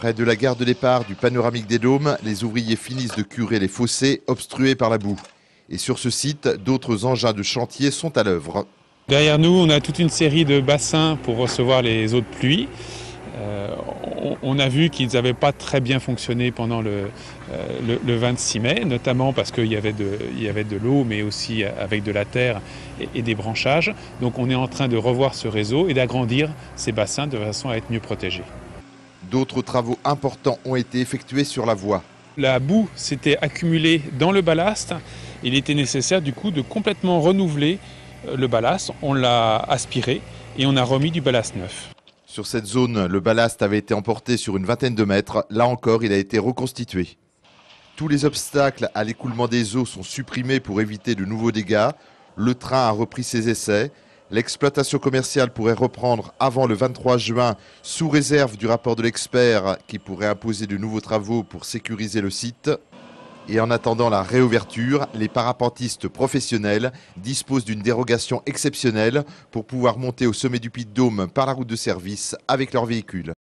Près de la gare de départ du panoramique des Dômes, les ouvriers finissent de curer les fossés obstrués par la boue. Et sur ce site, d'autres engins de chantier sont à l'œuvre. Derrière nous, on a toute une série de bassins pour recevoir les eaux de pluie. Euh, on, a vu qu'ils n'avaient pas très bien fonctionné pendant le, 26 euh, mai, notamment parce qu'il y avait de, l'eau, mais aussi avec de la terre et, des branchages. Donc on est en train de revoir ce réseau et d'agrandir ces bassins de façon à être mieux protégés. D'autres travaux importants ont été effectués sur la voie. La boue s'était accumulée dans le ballast. Il était nécessaire du coup de complètement renouveler euh, le ballast. On l'a aspiré et on a remis du ballast neuf. Sur cette zone, le ballast avait été emporté sur une vingtaine de mètres. Là encore, il a été reconstitué. Tous les obstacles à l'écoulement des eaux sont supprimés pour éviter de nouveaux dégâts. Le train a repris ses essais. L'exploitation commerciale pourrait reprendre avant le 23 juin sous réserve du rapport de l'expert qui pourrait imposer de nouveaux travaux pour sécuriser le site. Et en attendant la réouverture, les parapentistes professionnels disposent d'une dérogation exceptionnelle pour pouvoir monter au sommet du Puy de Dôme par la route de service avec leur véhicule.